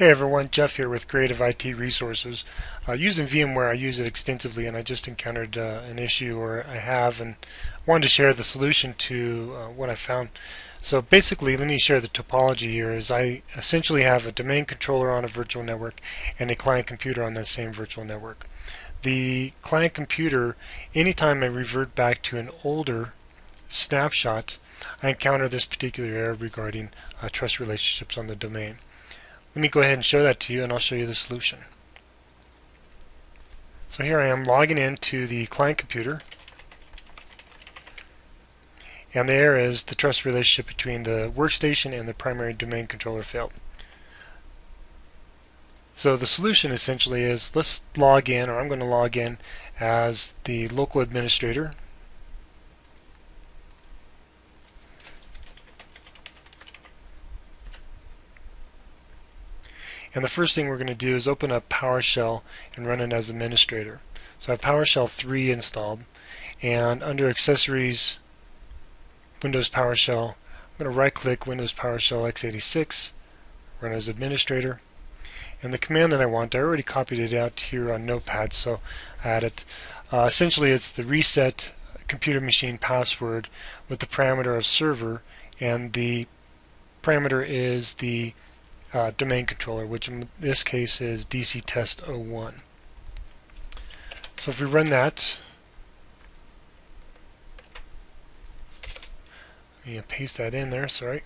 Hey everyone, Jeff here with Creative IT Resources. Uh, using VMware, I use it extensively and I just encountered uh, an issue or I have and wanted to share the solution to uh, what I found. So basically, let me share the topology here is I essentially have a domain controller on a virtual network and a client computer on that same virtual network. The client computer, anytime I revert back to an older snapshot, I encounter this particular error regarding uh, trust relationships on the domain. Let me go ahead and show that to you and I'll show you the solution. So here I am logging into the client computer and there is the trust relationship between the workstation and the primary domain controller failed. So the solution essentially is let's log in or I'm going to log in as the local administrator And the first thing we're going to do is open up PowerShell and run it as administrator. So I have PowerShell 3 installed and under accessories Windows PowerShell I'm going to right click Windows PowerShell x86 run as administrator and the command that I want I already copied it out here on notepad so I add it uh, essentially it's the reset computer machine password with the parameter of server and the parameter is the uh, domain controller, which in this case is DC test 01. So if we run that, me paste that in there, sorry.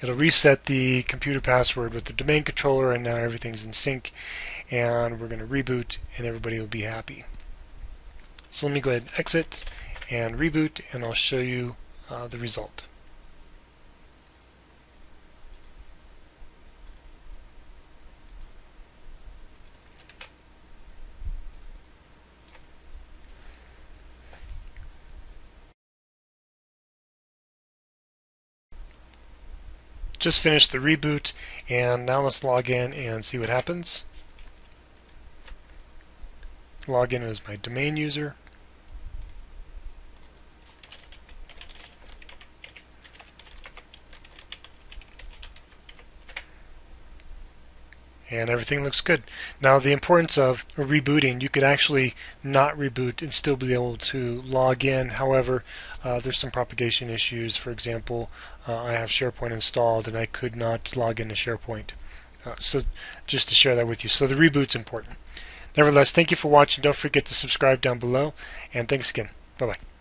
It'll reset the computer password with the domain controller and now everything's in sync and we're going to reboot and everybody will be happy. So let me go ahead and exit and reboot and I'll show you uh, the result. Just finished the reboot and now let's log in and see what happens. Log in as my domain user. And everything looks good. Now the importance of rebooting, you could actually not reboot and still be able to log in. However, uh, there's some propagation issues. For example, uh, I have SharePoint installed and I could not log into SharePoint. Uh, so just to share that with you. So the reboot's important. Nevertheless, thank you for watching. Don't forget to subscribe down below and thanks again. Bye-bye.